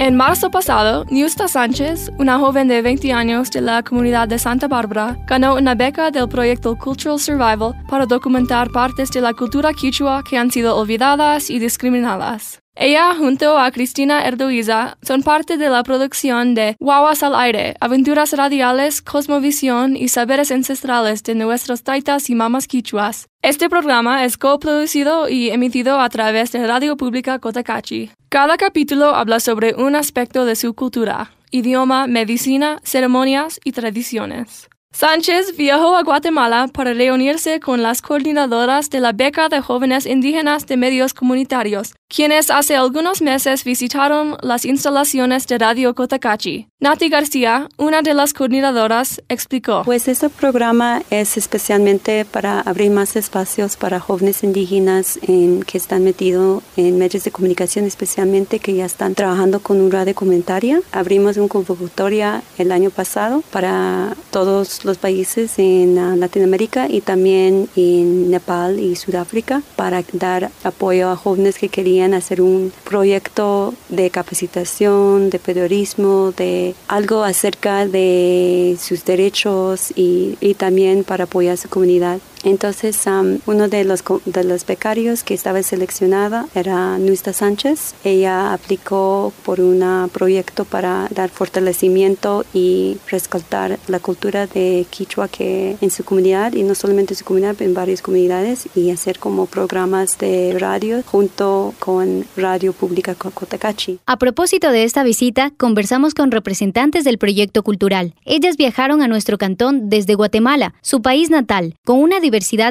En marzo pasado, Niusta Sánchez, una joven de 20 años de la comunidad de Santa Bárbara, ganó una beca del proyecto Cultural Survival para documentar partes de la cultura quichua que han sido olvidadas y discriminadas. Ella, junto a Cristina Erdoiza, son parte de la producción de Guaguas al Aire, aventuras radiales, cosmovisión y saberes ancestrales de nuestros taitas y mamas quichuas. Este programa es coproducido y emitido a través de Radio Pública Cotacachi. Cada capítulo habla sobre un aspecto de su cultura, idioma, medicina, ceremonias y tradiciones. Sánchez viajó a Guatemala para reunirse con las coordinadoras de la Beca de Jóvenes Indígenas de Medios Comunitarios, quienes hace algunos meses visitaron las instalaciones de Radio Cotacachi. Nati García, una de las coordinadoras, explicó. Pues este programa es especialmente para abrir más espacios para jóvenes indígenas en, que están metidos en medios de comunicación, especialmente que ya están trabajando con un radio comentaria. Abrimos una convocatoria el año pasado para todos los países en ah, Latinoamérica y también en Nepal y Sudáfrica para dar apoyo a jóvenes que querían hacer un proyecto de capacitación, de periodismo, de algo acerca de sus derechos y, y también para apoyar a su comunidad. Entonces, uno de los, de los becarios que estaba seleccionada era Nuista Sánchez. Ella aplicó por un proyecto para dar fortalecimiento y rescatar la cultura de Quichua que en su comunidad, y no solamente en su comunidad, en varias comunidades, y hacer como programas de radio junto con Radio Pública Cotacachi. A propósito de esta visita, conversamos con representantes del proyecto cultural. Ellas viajaron a nuestro cantón desde Guatemala, su país natal, con una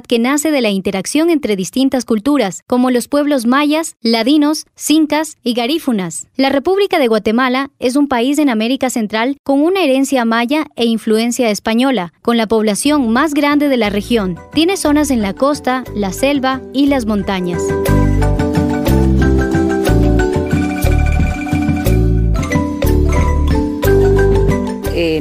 que nace de la interacción entre distintas culturas, como los pueblos mayas, ladinos, cincas y garífunas. La República de Guatemala es un país en América Central con una herencia maya e influencia española, con la población más grande de la región. Tiene zonas en la costa, la selva y las montañas.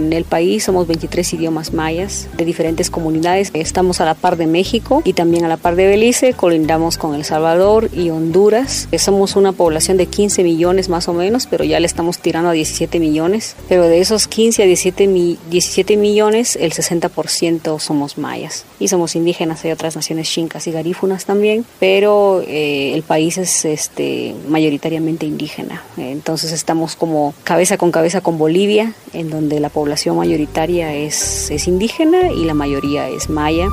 En el país somos 23 idiomas mayas de diferentes comunidades. Estamos a la par de México y también a la par de Belice. Colindamos con El Salvador y Honduras. Somos una población de 15 millones más o menos, pero ya le estamos tirando a 17 millones. Pero de esos 15 a 17, 17 millones, el 60% somos mayas. Y somos indígenas, hay otras naciones chincas y garífunas también, pero eh, el país es este, mayoritariamente indígena. Entonces estamos como cabeza con cabeza con Bolivia, en donde la la población mayoritaria es, es indígena y la mayoría es maya.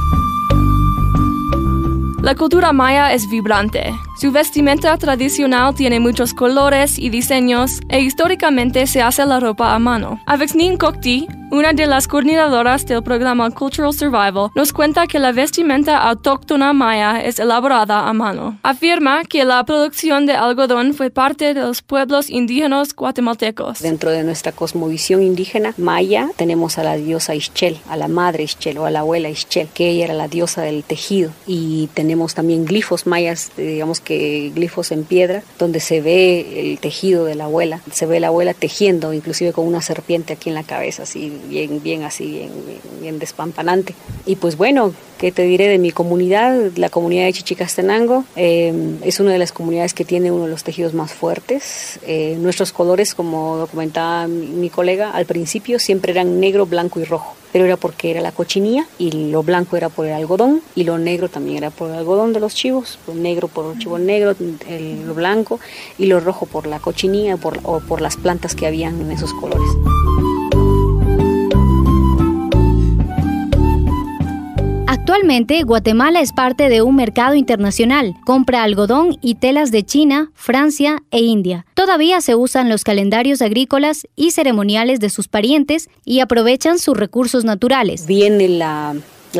La cultura maya es vibrante. Su vestimenta tradicional tiene muchos colores y diseños e históricamente se hace la ropa a mano. Avexnin Kokti, una de las coordinadoras del programa Cultural Survival nos cuenta que la vestimenta autóctona maya es elaborada a mano. Afirma que la producción de algodón fue parte de los pueblos indígenas guatemaltecos. Dentro de nuestra cosmovisión indígena maya tenemos a la diosa Ischel, a la madre Ischel o a la abuela Ischel, que ella era la diosa del tejido. Y tenemos también glifos mayas, digamos que glifos en piedra, donde se ve el tejido de la abuela. Se ve la abuela tejiendo, inclusive con una serpiente aquí en la cabeza, así bien, bien así, bien, bien, despampanante. Y pues bueno, ¿qué te diré de mi comunidad? La comunidad de Chichicastenango eh, es una de las comunidades que tiene uno de los tejidos más fuertes. Eh, nuestros colores, como documentaba mi colega, al principio siempre eran negro, blanco y rojo pero era porque era la cochinilla y lo blanco era por el algodón y lo negro también era por el algodón de los chivos, lo negro por el chivo negro, el, lo blanco y lo rojo por la cochinilla por, o por las plantas que habían en esos colores. Actualmente, Guatemala es parte de un mercado internacional. Compra algodón y telas de China, Francia e India. Todavía se usan los calendarios agrícolas y ceremoniales de sus parientes y aprovechan sus recursos naturales. Viene la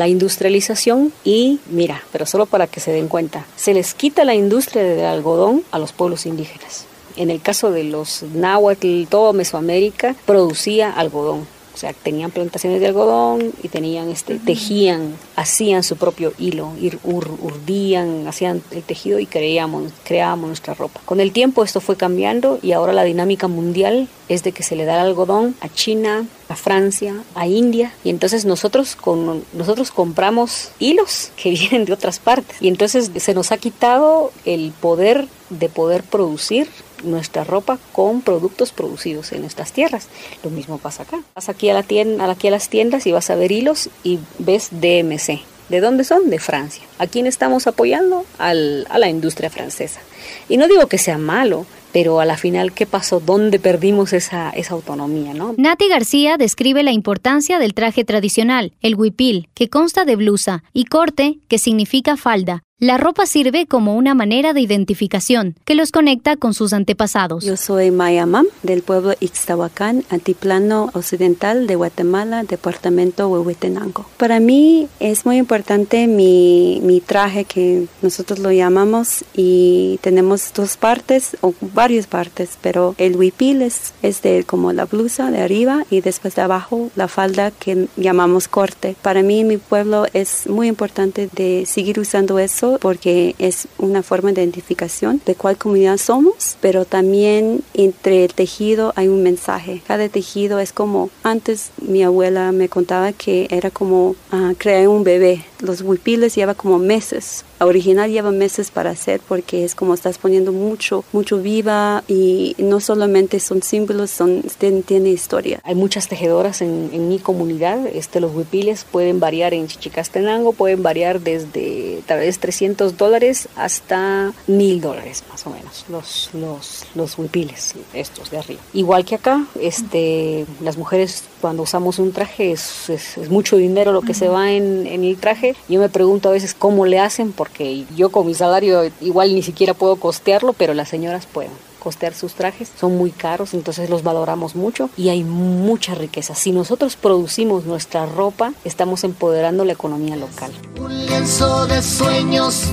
industrialización y mira, pero solo para que se den cuenta, se les quita la industria del algodón a los pueblos indígenas. En el caso de los náhuatl, todo Mesoamérica producía algodón o sea, tenían plantaciones de algodón y tenían este, tejían, hacían su propio hilo, urdían, hacían el tejido y creábamos, creábamos nuestra ropa. Con el tiempo esto fue cambiando y ahora la dinámica mundial es de que se le da el algodón a China, a Francia, a India y entonces nosotros con nosotros compramos hilos que vienen de otras partes y entonces se nos ha quitado el poder de poder producir nuestra ropa con productos producidos en nuestras tierras. Lo mismo pasa acá. Vas aquí a, la tienda, aquí a las tiendas y vas a ver hilos y ves DMC. ¿De dónde son? De Francia. ¿A quién estamos apoyando? Al, a la industria francesa. Y no digo que sea malo, pero a la final, ¿qué pasó? ¿Dónde perdimos esa, esa autonomía? ¿no? Nati García describe la importancia del traje tradicional, el huipil, que consta de blusa, y corte, que significa falda, la ropa sirve como una manera de identificación que los conecta con sus antepasados. Yo soy Mayamam del pueblo Ixtahuacán, antiplano occidental de Guatemala, departamento Huehuetenango. Para mí es muy importante mi, mi, traje que nosotros lo llamamos y tenemos dos partes o varias partes, pero el huipil es, es de como la blusa de arriba y después de abajo la falda que llamamos corte. Para mí en mi pueblo es muy importante de seguir usando eso porque es una forma de identificación de cuál comunidad somos, pero también entre el tejido hay un mensaje. Cada tejido es como, antes mi abuela me contaba que era como ah, crear un bebé. Los huipiles lleva como meses original lleva meses para hacer porque es como estás poniendo mucho, mucho viva y no solamente son símbolos, son, tiene, historia. Hay muchas tejedoras en, en, mi comunidad, este, los huipiles pueden variar en Chichicastenango, pueden variar desde tal vez 300 dólares hasta 1000 dólares más o menos, los, los, los huipiles, estos de arriba. Igual que acá, este, las mujeres cuando usamos un traje es, mucho dinero lo que se va en el traje. Yo me pregunto a veces cómo le hacen porque yo con mi salario igual ni siquiera puedo costearlo, pero las señoras pueden costear sus trajes, son muy caros, entonces los valoramos mucho y hay mucha riqueza. Si nosotros producimos nuestra ropa, estamos empoderando la economía local. Un lienzo de sueños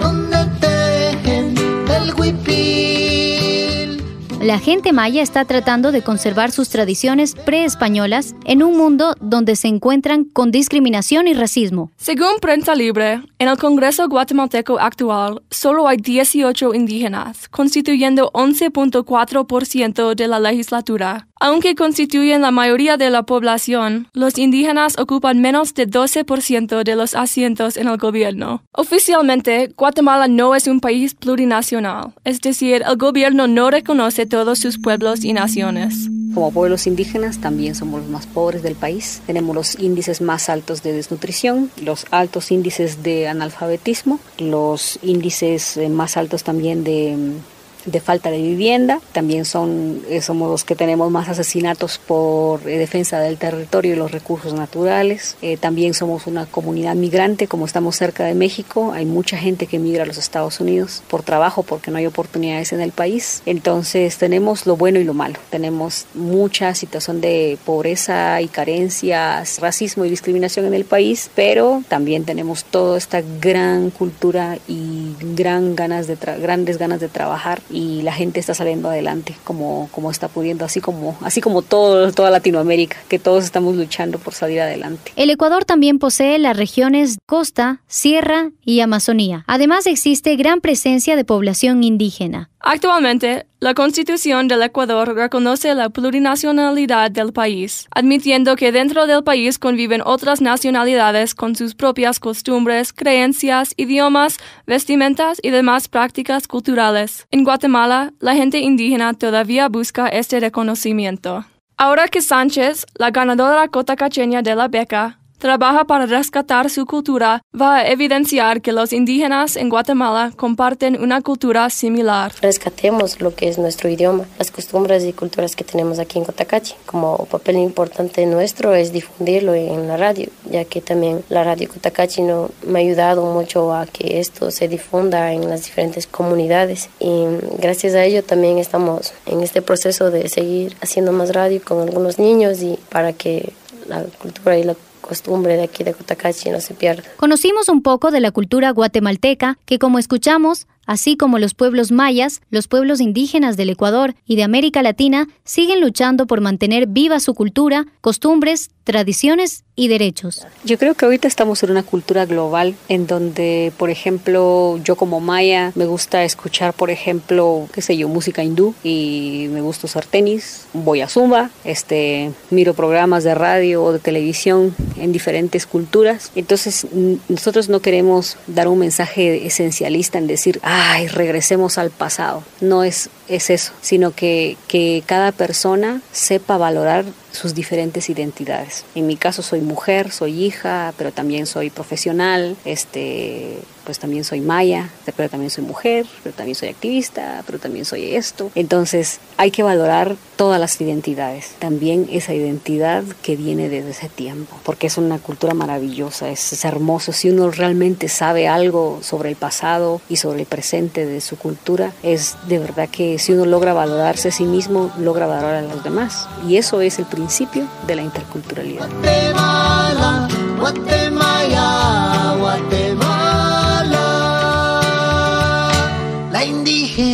donde tejen el la gente maya está tratando de conservar sus tradiciones pre-españolas en un mundo donde se encuentran con discriminación y racismo. Según Prensa Libre, en el Congreso guatemalteco actual solo hay 18 indígenas, constituyendo 11.4% de la legislatura. Aunque constituyen la mayoría de la población, los indígenas ocupan menos de 12% de los asientos en el gobierno. Oficialmente, Guatemala no es un país plurinacional, es decir, el gobierno no reconoce todos sus pueblos y naciones. Como pueblos indígenas también somos los más pobres del país. Tenemos los índices más altos de desnutrición, los altos índices de analfabetismo, los índices eh, más altos también de de falta de vivienda, también son, eh, somos los que tenemos más asesinatos por eh, defensa del territorio y los recursos naturales, eh, también somos una comunidad migrante, como estamos cerca de México, hay mucha gente que migra a los Estados Unidos por trabajo porque no hay oportunidades en el país, entonces tenemos lo bueno y lo malo, tenemos mucha situación de pobreza y carencias, racismo y discriminación en el país, pero también tenemos toda esta gran cultura y gran ganas de grandes ganas de trabajar y la gente está saliendo adelante como, como está pudiendo, así como, así como todo, toda Latinoamérica, que todos estamos luchando por salir adelante. El Ecuador también posee las regiones costa, sierra y Amazonía. Además existe gran presencia de población indígena. Actualmente, la Constitución del Ecuador reconoce la plurinacionalidad del país, admitiendo que dentro del país conviven otras nacionalidades con sus propias costumbres, creencias, idiomas, vestimentas y demás prácticas culturales. En Guatemala, la gente indígena todavía busca este reconocimiento. Ahora que Sánchez, la ganadora cotacacheña de la beca, trabaja para rescatar su cultura, va a evidenciar que los indígenas en Guatemala comparten una cultura similar. Rescatemos lo que es nuestro idioma, las costumbres y culturas que tenemos aquí en Cotacachi. Como papel importante nuestro es difundirlo en la radio, ya que también la radio Cotacachi no, me ha ayudado mucho a que esto se difunda en las diferentes comunidades y gracias a ello también estamos en este proceso de seguir haciendo más radio con algunos niños y para que la cultura y la costumbre de aquí de Cotacachi no se pierda. Conocimos un poco de la cultura guatemalteca que como escuchamos así como los pueblos mayas, los pueblos indígenas del Ecuador y de América Latina siguen luchando por mantener viva su cultura, costumbres, tradiciones y derechos. Yo creo que ahorita estamos en una cultura global en donde, por ejemplo, yo como maya me gusta escuchar, por ejemplo, qué sé yo, música hindú y me gusta usar tenis, voy a zumba, este, miro programas de radio o de televisión en diferentes culturas. Entonces, nosotros no queremos dar un mensaje esencialista en decir, ay, regresemos al pasado. No es es eso, sino que, que cada persona sepa valorar sus diferentes identidades. En mi caso soy mujer, soy hija, pero también soy profesional, este, pues también soy maya, pero también soy mujer, pero también soy activista, pero también soy esto. Entonces hay que valorar todas las identidades, también esa identidad que viene desde ese tiempo, porque es una cultura maravillosa, es, hermoso. Si uno realmente sabe algo sobre el pasado y sobre el presente de su cultura, es de verdad que si uno logra valorarse a sí mismo, logra valorar a los demás. Y eso es el principio de la interculturalidad. Guatemala, Guatemala, Guatemala. La indígena